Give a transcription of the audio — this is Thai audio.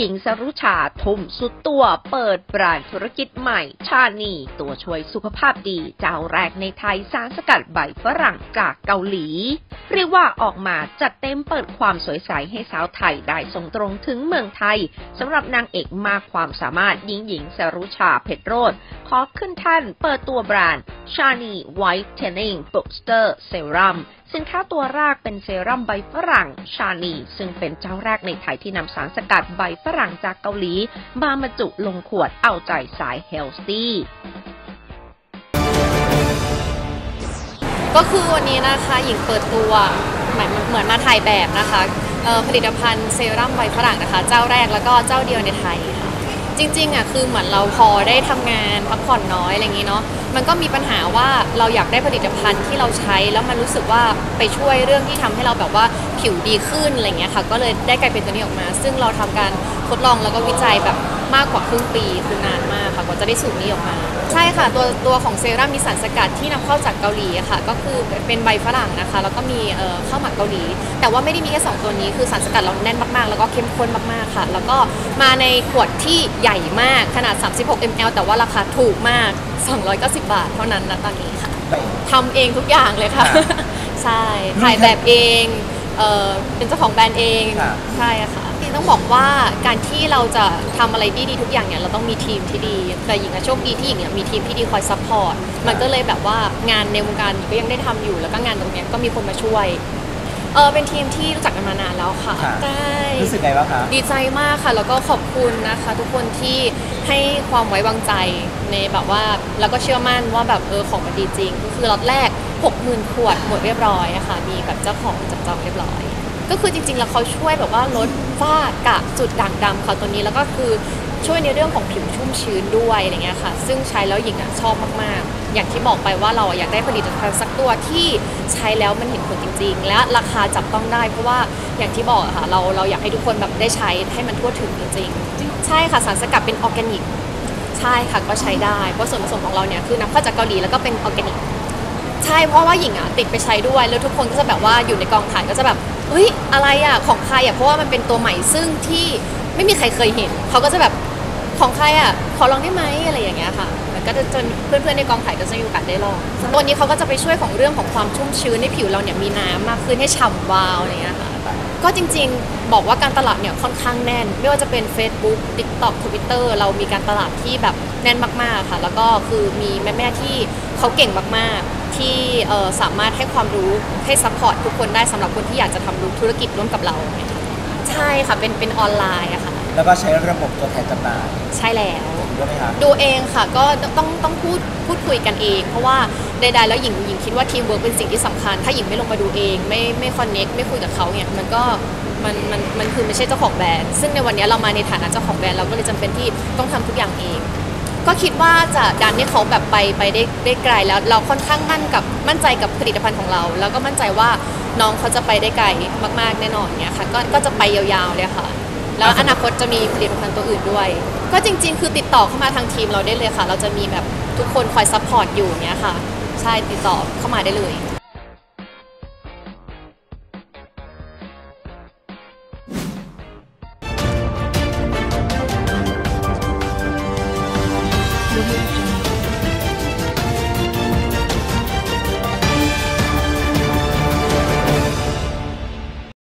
ญิ๋งศรุชาทุ่มสุดตัวเปิดแบรนด์ธุรกิจใหม่ CHANY ตัวช่วยสุขภาพดีเจ้าแรกในไทยสารสกัดใบฝรั่งจากเกาหลี เรียกว่าออกมาจัดเต็มเปิดความสวยใสให้สาวไทยได้ส่งตรงถึงเมืองไทยสำหรับนางเอกมากความสามารถญิ๋งญิ๋งศรุชาเพชรโรจน์ขอขึ้นแท่นเปิดตัวแบรนด์ CHANY Whitening Booster Serum สินค้าตัวแรกเป็นเซรั่มใบฝรั่งชานีซึ่งเป็นเจ้าแรกในไทยที่นำสารสกัดใบฝรั่งจากเกาหลี มาบรรจุลงขวดเอาใจสายเฮลตี้ก็คือวันนี้นะคะหญิงเปิดตัวเหมือนเหมือนมาถ่ายแบบนะคะผลิตภัณฑ์เซรั่มใบฝรั่งนะคะ เจ้าแรกแล้วก็เจ้าเดียวในไทยค่ะ จริงๆอะคือเหมือนเราพอได้ทำงานพักผ่อนน้อยอะไรอย่างนี้เนาะมันก็มีปัญหาว่าเราอยากได้ผลิตภัณฑ์ที่เราใช้แล้วมันรู้สึกว่าไปช่วยเรื่องที่ทำให้เราแบบว่าผิวดีขึ้นอะไรเงี้ยค่ะ ก็เลยได้กลายเป็นตัวนี้ออกมา ซึ่งเราทำการทดลองแล้วก็วิจัยแบบมากกว่าครึ่งปีคือนานมากค่ะกว่าจะได้สูตรนี้ออกมาใช่ค่ะ ตัวตัวของเซรั่มมีสารสกัดที่นำเข้าจากเกาหลีอะค่ะ ก็คือเป็นใบฝรั่งนะคะ แล้วก็มีเอ่อข้าวหมักเกาหลี แต่ว่าไม่ได้มีแค่สองตัวนี้คือสารสกัดเราแน่นมากๆ แล้วก็เข้มข้นมากๆค่ะ แล้วก็มาในขวดที่ใหญ่มากขนาด 36 ml แต่ว่าราคาถูกมาก 290 บาท เท่านั้นนะตอนนี้ค่ะทำเองทุกอย่างเลยค่ะ ใช่ถ่ายแบบเองเอ่อเป็นเจ้าของแบรนด์เองค่ะใช่ค่ะที่ ต้องบอกว่าการที่เราจะทำอะไรที่ดีทุกอย่างเนี่ยเราต้องมีทีมที่ดี แต่ญิ๋งอะโชคดีที่ญิ๋งเนี่ยมีทีมที่ดีคอย support มันก็เลยแบบว่างานในวงการญิ๋งก็ยังได้ทำอยู่แล้วก็งานตรงเนี้ยก็มีคนมาช่วยเออเป็นทีมที่รู้จักกันมานานแล้วค่ะค่ะ ใช่รู้สึกไงบ้างคะดีใจมากค่ะ แล้วก็ขอบคุณนะคะ ทุกคนที่ให้ความไว้วางใจในแบบว่าแล้วก็เชื่อมั่นว่าแบบเออของมันดีจริงก็คือล็อตแรก 60,000ขวดหมดเรียบร้อยอะค่ะมีแบบเจ้าของจับจองเรียบร้อย ก็คือจริงๆ แล้วเขาช่วยแบบว่าลดฝ้ากระจุดด่างดำค่ะตัวนี้แล้วก็คือช่วยในเรื่องของผิวชุ่มชื้นด้วยอะไรเงี้ยค่ะ ซึ่งใช้แล้วหญิงอะชอบมากๆ อย่างที่บอกไปว่าเราอยากได้ผลิตภัณฑ์สักตัวที่ใช้แล้วมันเห็นผลจริง ๆ และราคาจับต้องได้เพราะว่าอย่างที่บอกค่ะเราเราอยากให้ทุกคนแบบได้ใช้ให้มันทั่วถึงจริงๆ ใช่ค่ะสารสกัดเป็นออร์แกนิกใช่ค่ะก็ใช้ได้เพราะส่วนผสมของเราเนี่ยคือนำเข้าจากเกาหลีแล้วก็เป็นออร์แกนิกใช่เพราะว่าหญิงอะติดไปใช้ด้วยแล้วทุกคนก็จะแบบว่าอยู่ในกองถ่ายก็จะแบบ เฮ้ยอะไรอะของใครอะเพราะว่ามันเป็นตัวใหม่ซึ่งที่ไม่มีใครเคยเห็นเขาก็จะแบบของใครอะขอลองได้ไหมอะไรอย่างเงี้ยค่ะแล้วก็จะจนเพื่อนๆในกองถ่ายก็จะมีโอกาสได้ลองตัวนี้เขาก็จะไปช่วยของเรื่องของความชุ่มชื้นในผิวเราเนี่ยมีน้ำมากขึ้นให้ฉ่ำวาวอะไรอย่างเงี้ยค่ะก็จริงๆบอกว่าการตลาดเนี่ยค่อนข้างแน่น ไม่ว่าจะเป็น Facebook TikTok Twitter เรามีการตลาดที่แบบแน่นมากๆค่ะ แล้วก็คือมีแม่ๆที่เขาเก่งมากๆ ที่เอ่อสามารถให้ความรู้ให้ support ทุกคนได้สำหรับคนที่อยากจะทำธุรกิจร่วมกับเราเนี่ยค่ะใช่ค่ะเป็นเป็นออนไลน์อะค่ะแล้วก็ใช้ระบบตัวแทนจำหน่ายใช่แล้วด้วยไหมคะดูเองค่ะก็ต้องต้องพูดพูดคุยกันเอง เพราะว่าใดๆแล้วญิ๋งญิ๋งคิดว่าทีมเวิร์กเป็นสิ่งที่สำคัญ ถ้าญิ๋งไม่ลงมาดูเอง ไม่ไม่ connect ไม่คุยกับเขาเนี่ยมันก็มันมันมันคือไม่ใช่เจ้าของแบรนด์ซึ่งในวันนี้เรามาในฐานะเจ้าของแบรนด์เราก็เลยจำเป็นที่ต้องทำทุกอย่างเอง ก็คิดว่าจะดันให้เขาแบบไปไปได้ได้ไกลแล้วเราค่อนข้างมั่นกับมั่นใจกับผลิตภัณฑ์ของเรา แล้วก็มั่นใจว่าน้องเขาจะไปได้ไกลมาก ๆ แน่นอนเนี่ยค่ะก็ก็จะไปยาวๆเลยค่ะ แล้วอนาคตจะมีผลิตภัณฑ์ตัวอื่นด้วย ก็จริง ๆ คือติดต่อเข้ามาทางทีมเราได้เลยค่ะ เราจะมีแบบทุกคนคอย support อยู่เนี้ยค่ะ ใช่ติดต่อเข้ามาได้เลย